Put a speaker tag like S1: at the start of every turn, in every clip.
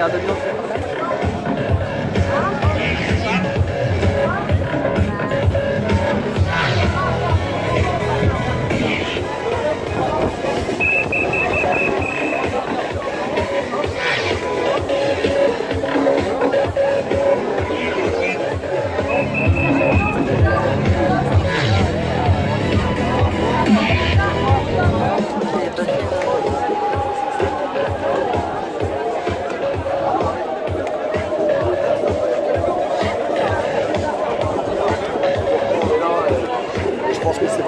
S1: bien la gare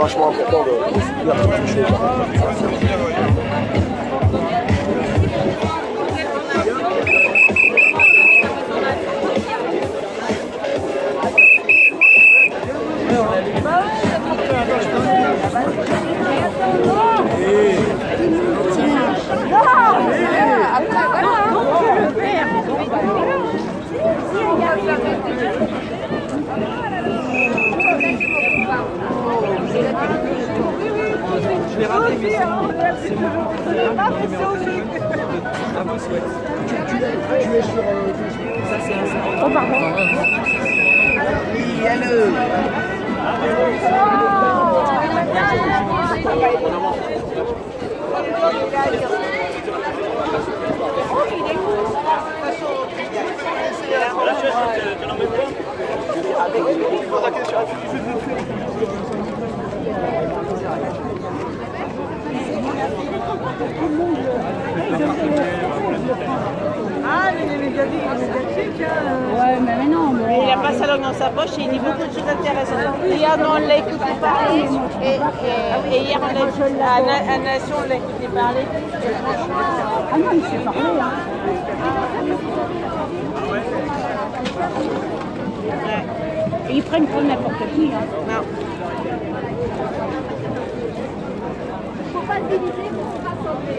S2: vachement important de, soutenir toutes
S1: l'ai raté, mais c'est bon. C'est bon. À vos souhaits.
S2: Tu es sur euh, Facebook
S1: Ça, c'est un. Oh, pardon.
S3: Allô
S4: mais les médiatiques, les médiatiques, hein.
S5: Ouais, mais, mais non,
S4: Mais
S5: bon.
S4: il a pas sa langue dans sa poche et il dit beaucoup de choses intéressantes. Hier, on l'a écouté parler. Et, et- et hier, on l'a écouté à, Na- à Nation, on l'a écouté parler. Et franchement,
S5: Ah non, il s'est parlé, hein. Et ils prennent pour n'importe qui, hein.
S4: non.
S6: faut pas diviser, il faut se rassembler.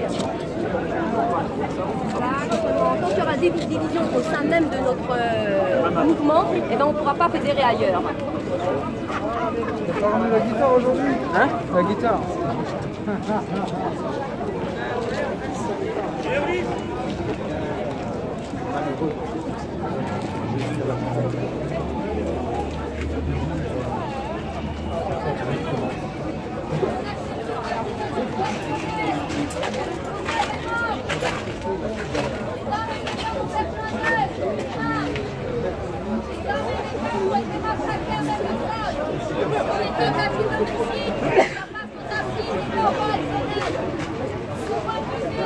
S6: Des divisions au sein même de notre euh, mouvement, eh ben, on ne pourra pas fédérer ailleurs.
S1: La guitare aujourd'hui Hein La guitare.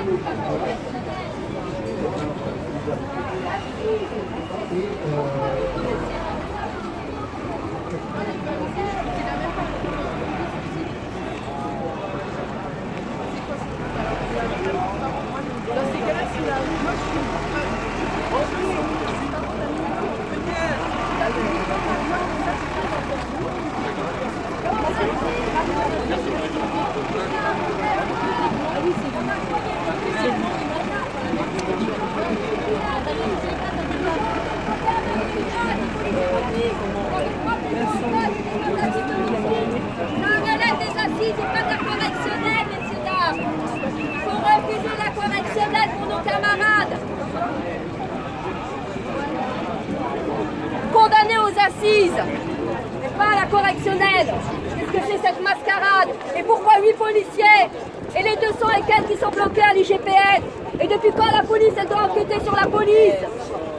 S6: La relève des assises, c'est pas de la correctionnelle, messieurs dames. Il faut refuser la correctionnelle pour nos camarades. Condamnés aux assises, mais pas à la correctionnelle. Qu'est-ce que c'est cette mascarade Et pourquoi huit policiers Et les 200 et depuis quand la police, elle doit enquêter sur la police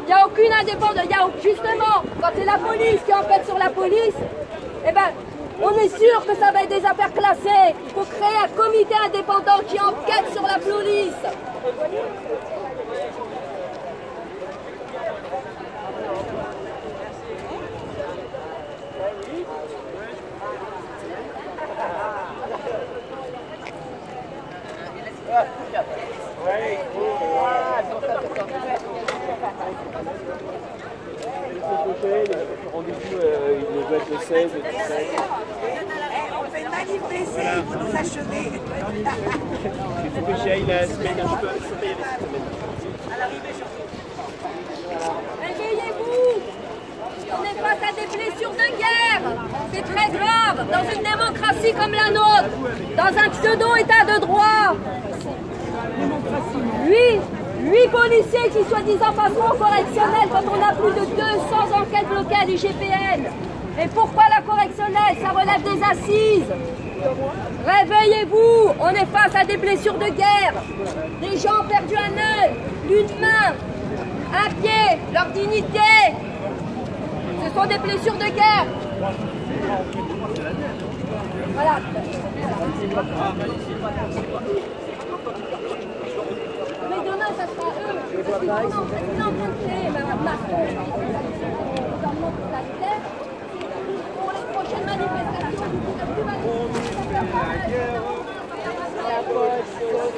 S5: Il n'y a aucune indépendance. Il y a, justement, quand c'est la police qui enquête sur la police, eh ben, on est sûr que ça va être des affaires classées. Il faut créer un comité indépendant qui enquête sur la police.
S3: Rendez-vous, euh, il doit être le 16, le 17.
S7: On fait une manif d'essai pour nous achever.
S3: Il faut que j'aille la semaine, je peux, je aller cette semaine.
S5: Réveillez-vous On est face à des blessures de guerre C'est très grave dans une démocratie comme la nôtre, dans un pseudo-état de droit. Lui, huit policiers qui soi-disant passeront au correctionnel quand on a plus de 200 enquêtes locales IGPN. Et pourquoi la correctionnelle? Ça relève des assises. Réveillez-vous On est face à des blessures de guerre. Des gens ont perdu un œil, une main, un pied, leur dignité. Ce sont des blessures de guerre. Voilà. Mais demain, ça sera eux. Parce qu'ils sont en train- de créer, Madame Macron, le gouvernement totalitaire, pour les prochaines manifestations. Plus manifestations. Ça veut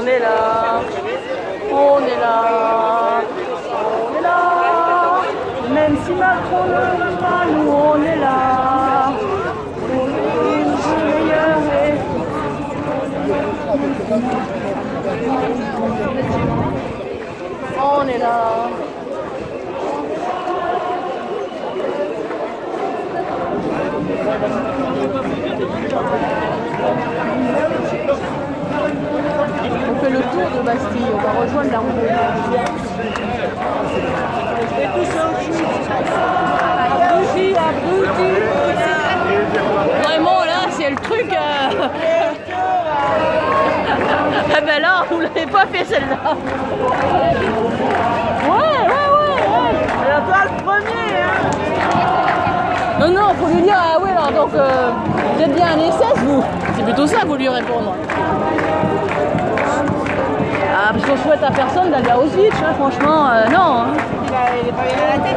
S5: on
S8: est là, on est là, on est là. Même si Macron ne veut nous on est là. On est là. On fait le tour de Bastille, on va rejoindre la route de.
S5: Vraiment, là, c'est le truc. euh, ben là, vous l'avez pas fait celle-là. Ouais, ouais, ouais, ouais.
S4: Alors toi le premier, hein
S5: Non, non, faut lui dire, ah oui, alors donc, euh, vous êtes bien un SS, vous C'est plutôt ça, vous lui répondre. Ah, parce qu'on souhaite à personne d'aller à Auschwitz, hein, franchement, euh, non. hein.
S4: pas bien la tête,